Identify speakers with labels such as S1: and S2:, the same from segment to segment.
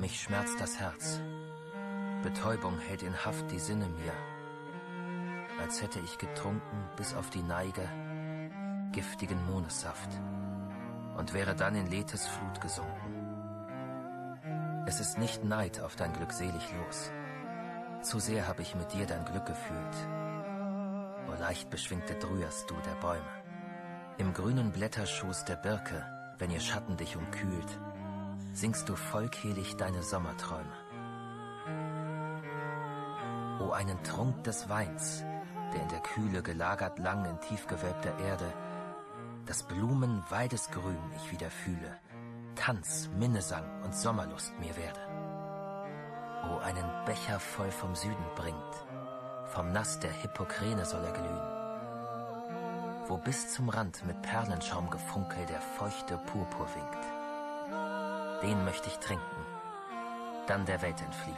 S1: Mich schmerzt das Herz. Betäubung hält in Haft die Sinne mir, als hätte ich getrunken bis auf die Neige giftigen Mohnessaft und wäre dann in Lethes Flut gesunken. Es ist nicht Neid auf dein Glück selig los. Zu sehr hab ich mit dir dein Glück gefühlt. O leicht beschwingte Drüers du der Bäume. Im grünen Blätterschoß der Birke, wenn ihr Schatten dich umkühlt, singst du vollkehlig deine Sommerträume. O einen Trunk des Weins, der in der Kühle gelagert lang in tiefgewölbter Erde, das Blumen Weidesgrün ich wieder fühle, Tanz, Minnesang und Sommerlust mir werde. O einen Becher voll vom Süden bringt, vom Nass der Hippokrane soll er glühen, wo bis zum Rand mit Perlenschaum gefunkel der feuchte Purpur winkt. Den möchte ich trinken, dann der Welt entfliehen,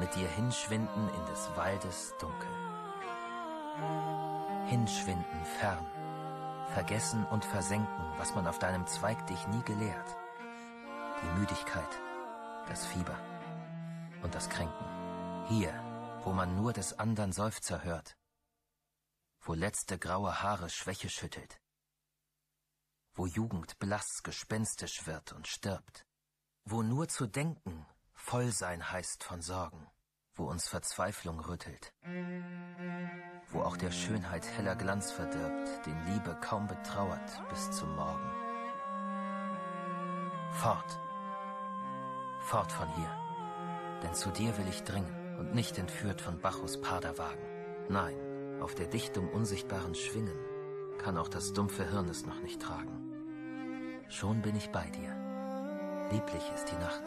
S1: mit dir hinschwinden in des Waldes Dunkel. Hinschwinden fern, vergessen und versenken, was man auf deinem Zweig dich nie gelehrt. Die Müdigkeit, das Fieber und das Kränken. Hier, wo man nur des andern Seufzer hört, wo letzte graue Haare Schwäche schüttelt, wo Jugend blass gespenstisch wird und stirbt, wo nur zu denken voll sein heißt von Sorgen, wo uns Verzweiflung rüttelt, wo auch der Schönheit heller Glanz verdirbt, den Liebe kaum betrauert bis zum Morgen. Fort, fort von hier, denn zu dir will ich dringen und nicht entführt von Bacchus Paderwagen. Nein, auf der Dichtung unsichtbaren Schwingen kann auch das dumpfe Hirn es noch nicht tragen. Schon bin ich bei dir. Lieblich ist die Nacht.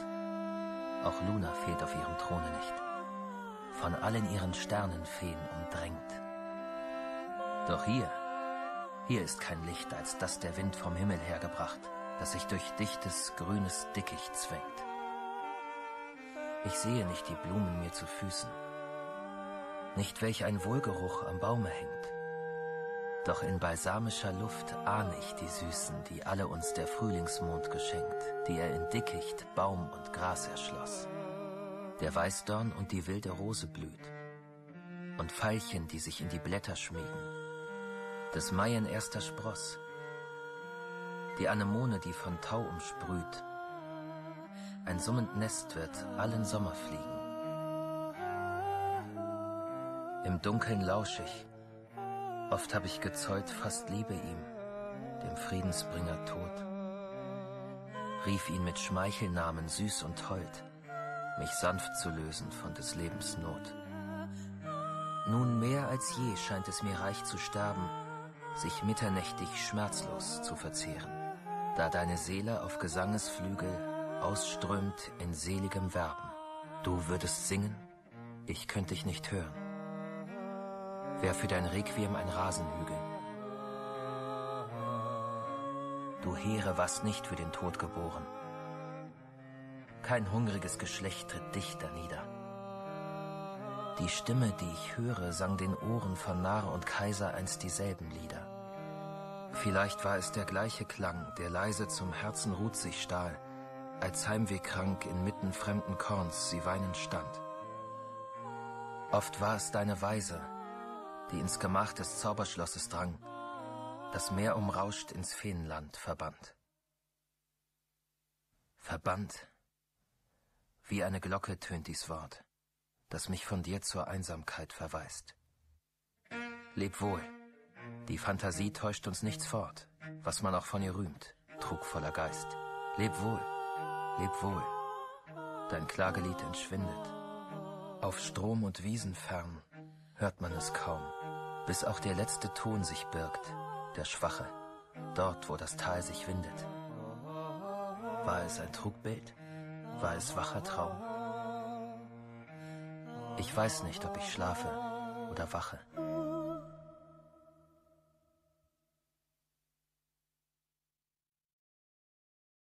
S1: Auch Luna fehlt auf ihrem Throne nicht. Von allen ihren Sternenfeen umdrängt. Doch hier, hier ist kein Licht als das der Wind vom Himmel hergebracht, das sich durch dichtes, grünes Dickicht zwängt. Ich sehe nicht die Blumen mir zu Füßen, nicht welch ein Wohlgeruch am Baume hängt. Doch in balsamischer Luft ahne ich die Süßen, die alle uns der Frühlingsmond geschenkt, die er in Dickicht, Baum und Gras erschloss. Der Weißdorn und die wilde Rose blüht, und Veilchen, die sich in die Blätter schmiegen, des Maien erster Spross, die Anemone, die von Tau umsprüht, ein summend Nest wird allen Sommer fliegen. Im Dunkeln lauschig, oft hab ich gezeugt, fast liebe ihm, dem Friedensbringer Tod. Rief ihn mit Schmeichelnamen süß und hold, mich sanft zu lösen von des Lebens Not. Nun mehr als je scheint es mir reich zu sterben, sich mitternächtig schmerzlos zu verzehren, da deine Seele auf Gesangesflügel ausströmt in seligem Werben. Du würdest singen, ich könnte dich nicht hören. Wär für dein Requiem ein Rasenhügel. Du Heere warst nicht für den Tod geboren. Kein hungriges Geschlecht tritt dichter nieder. Die Stimme, die ich höre, sang den Ohren von Narr und Kaiser einst dieselben Lieder. Vielleicht war es der gleiche Klang, der leise zum Herzen ruht sich stahl, als heimwehkrank inmitten fremden Korns sie weinend stand. Oft war es deine Weise, die ins Gemach des Zauberschlosses drang, das Meer umrauscht ins Feenland verbannt. Verbannt. Wie eine Glocke tönt dies Wort, das mich von dir zur Einsamkeit verweist. Leb wohl. Die Fantasie täuscht uns nichts fort, was man auch von ihr rühmt, trugvoller Geist. Leb wohl, leb wohl. Dein Klagelied entschwindet. Auf Strom und Wiesen fern hört man es kaum, bis auch der letzte Ton sich birgt, der schwache, dort, wo das Tal sich windet. War es ein Trugbild? War es wacher Traum? Ich weiß nicht, ob ich schlafe oder wache.